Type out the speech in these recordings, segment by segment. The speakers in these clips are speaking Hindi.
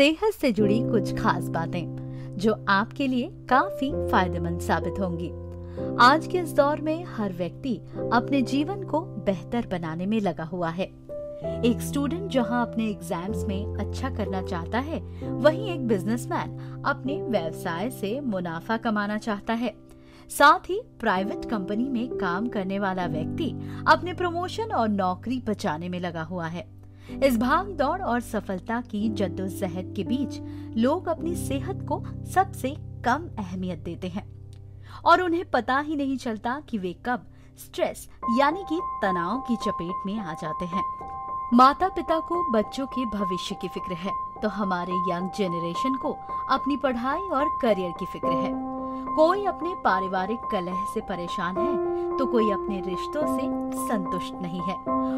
सेहत से जुड़ी कुछ खास बातें, जो आपके लिए काफ़ी फ़ायदेमंद साबित होंगी। आज के इस दौर में हर व्यक्ति अपने जीवन को बेहतर बनाने में लगा हुआ है। एक स्टूडेंट जहाँ अपने एग्ज़ाम्स में अच्छा करना चाहता है, वहीं एक बिजनेसमैन अपने व्यवसाय से मुनाफा कमाना चाहता है। साथ ही प्राइवेट कंपनी में काम करने वाला व्यक्ति अपने प्रमोशन और नौकरी बचाने में लगा हुआ है। इस भाग दौड़ और सफलता की जद्दोजहद के बीच लोग अपनी सेहत को सबसे कम अहमियत देते हैं। और उन्हें पता ही नहीं चलता कि वे कब स्ट्रेस यानी कि तनाव की चपेट में आ जाते हैं। माता पिता को बच्चों के भविष्य की फ़िक्र है तो हमारे यंग जेनरेशन को अपनी पढ़ाई और करियर की फ़िक्र है। कोई अपने पारिवारिक कलह से परेशान है तो कोई अपने रिश्तों से संतुष्ट नहीं है।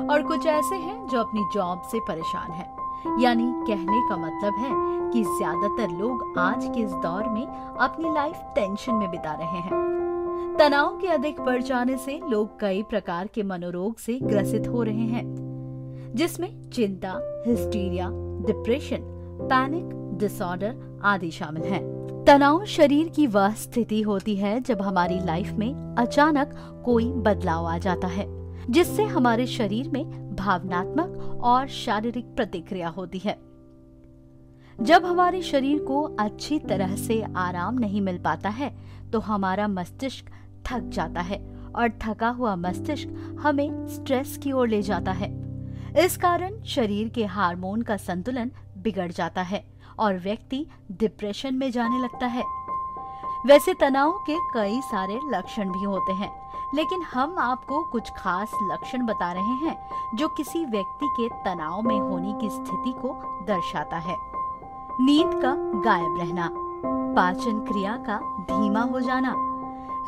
और कुछ ऐसे हैं जो अपनी जॉब से परेशान है। यानी कहने का मतलब है कि ज़्यादातर लोग आज के इस दौर में अपनी लाइफ टेंशन में बिता रहे हैं। तनाव के अधिक बढ़ जाने से लोग कई प्रकार के मनोरोग से ग्रसित हो रहे हैं, जिसमें चिंता हिस्टीरिया डिप्रेशन पैनिक डिसऑर्डर आदि शामिल हैं। तनाव शरीर की वह स्थिति होती है जब हमारी लाइफ में अचानक कोई बदलाव आ जाता है, जिससे हमारे शरीर में भावनात्मक और शारीरिक प्रतिक्रिया होती है। जब हमारे शरीर को अच्छी तरह से आराम नहीं मिल पाता है तो हमारा मस्तिष्क थक जाता है और थका हुआ मस्तिष्क हमें स्ट्रेस की ओर ले जाता है। इस कारण शरीर के हार्मोन का संतुलन बिगड़ जाता है और व्यक्ति डिप्रेशन में जाने लगता है। वैसे तनाव के कई सारे लक्षण भी होते हैं, लेकिन हम आपको कुछ खास लक्षण बता रहे हैं जो किसी व्यक्ति के तनाव में होने की स्थिति को दर्शाता है। नींद का गायब रहना, पाचन क्रिया का धीमा हो जाना,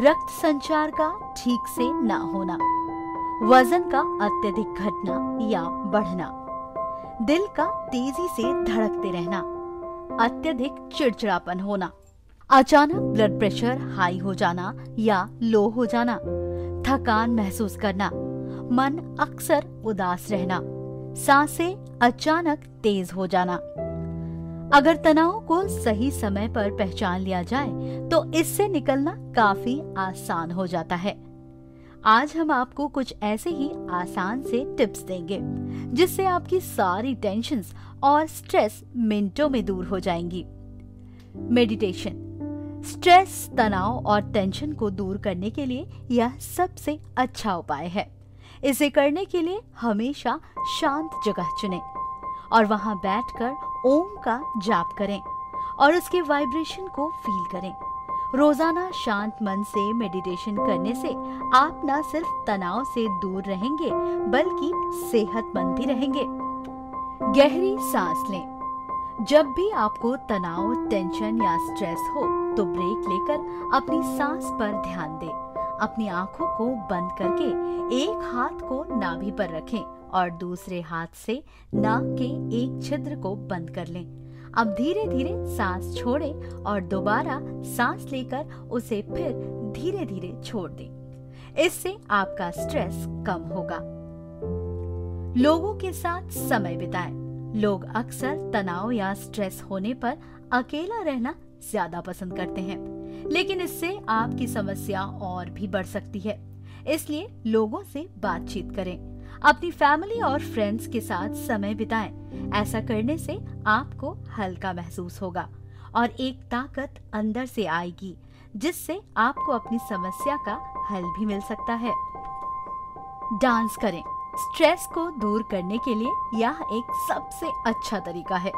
रक्त संचार का ठीक से ना होना, वज़न का अत्यधिक घटना या बढ़ना। दिल का तेज़ी से धड़कते रहना, अत्यधिक चिड़चिड़ापन होना, अचानक ब्लड प्रेशर हाई हो जाना या लो हो जाना, थकान महसूस करना, मन अक्सर उदास रहना, साँसें अचानक तेज हो जाना। अगर तनाव को सही समय पर पहचान लिया जाए तो इससे निकलना काफ़ी आसान हो जाता है। आज हम आपको कुछ ऐसे ही आसान से टिप्स देंगे, जिससे आपकी सारी टेंशन और स्ट्रेस मिनटों में दूर हो जाएँगी। मेडिटेशन स्ट्रेस तनाव और टेंशन को दूर करने के लिए यह सबसे अच्छा उपाय है। इसे करने के लिए हमेशा शांत जगह चुनें और वहाँ बैठकर ओम का जाप करें और उसके वाइब्रेशन को फील करें। रोज़ाना शांत मन से मेडिटेशन करने से आप न सिर्फ़ तनाव से दूर रहेंगे, बल्कि सेहतमंद भी रहेंगे। गहरी सांस लें। जब भी आपको तनाव टेंशन या स्ट्रेस हो तो ब्रेक लेकर अपनी सांस पर ध्यान दें। अपनी आँखों को बंद करके एक हाथ को नाभि पर रखें और दूसरे हाथ से नाक के एक छिद्र को बंद कर लें। अब धीरे धीरे सांस छोड़े और दोबारा सांस लेकर उसे फिर धीरे धीरे छोड़ दें। इससे आपका स्ट्रेस कम होगा। लोगों के साथ समय बिताएँ। लोग अक्सर तनाव या स्ट्रेस होने पर अकेला रहना ज़्यादा पसंद करते हैं। लेकिन इससे आपकी समस्या और भी बढ़ सकती है। इसलिए लोगों से बातचीत करें। अपनी फैमिली और फ्रेंड्स के साथ समय बिताएँ। ऐसा करने से आपको हल्का महसूस होगा और एक ताकत अंदर से आएगी, जिससे आपको अपनी समस्या का हल भी मिल सकता है। डांस करें। स्ट्रेस को दूर करने के लिए यह एक सबसे अच्छा तरीका है।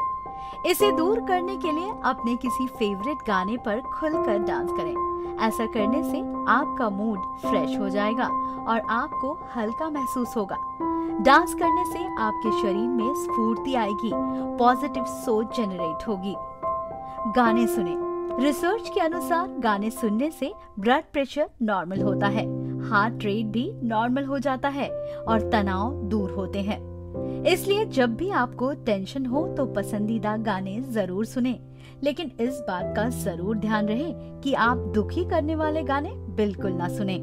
इसे दूर करने के लिए अपने किसी फेवरेट गाने पर खुलकर डांस करें। ऐसा करने से आपका मूड फ्रेश हो जाएगा और आपको हल्का महसूस होगा। डांस करने से आपके शरीर में स्फूर्ति आएगी पॉजिटिव सोच जनरेट होगी। गाने सुने। रिसर्च के अनुसार गाने सुनने से ब्लड प्रेशर नॉर्मल होता है हार्ट रेट भी नॉर्मल हो जाता है और तनाव दूर होते हैं। इसलिए जब भी आपको टेंशन हो तो पसंदीदा गाने ज़रूर सुने। लेकिन इस बात का ज़रूर ध्यान रहे कि आप दुखी करने वाले गाने बिल्कुल ना सुने।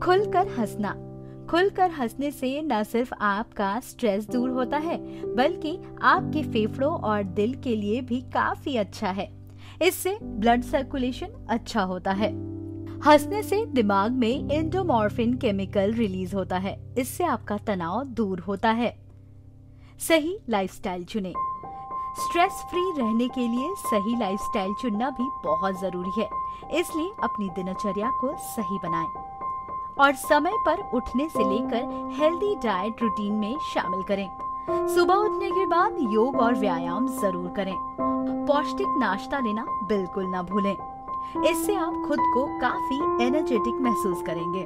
खुलकर हंसना। खुलकर हंसने से न सिर्फ़ आपका स्ट्रेस दूर होता है, बल्कि आपके फेफड़ों और दिल के लिए भी काफ़ी अच्छा है। इससे ब्लड सर्कुलेशन अच्छा होता है। हंसने से दिमाग में इंडोमॉर्फिन केमिकल रिलीज़ होता है। इससे आपका तनाव दूर होता है। सही लाइफस्टाइल चुनें। स्ट्रेस फ्री रहने के लिए सही लाइफस्टाइल चुनना भी बहुत ज़रूरी है। इसलिए अपनी दिनचर्या को सही बनाएँ। और समय पर उठने से लेकर हेल्दी डाइट रूटीन में शामिल करें। सुबह उठने के बाद योग और व्यायाम ज़रूर करें। पौष्टिक नाश्ता लेना बिल्कुल ना भूलें। इससे आप खुद को काफ़ी एनर्जेटिक महसूस करेंगे।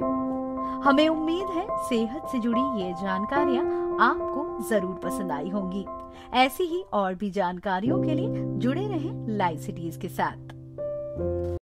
हमें उम्मीद है सेहत से जुड़ी ये जानकारियाँ आपको ज़रूर पसंद आई होंगी। ऐसी ही और भी जानकारियों के लिए जुड़े रहें लाइव सिटीज़ के साथ।